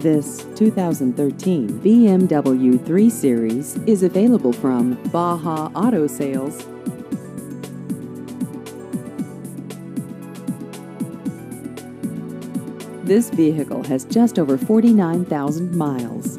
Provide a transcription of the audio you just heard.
This 2013 BMW 3 Series is available from Baha Auto Sales. This vehicle has just over 49,000 miles.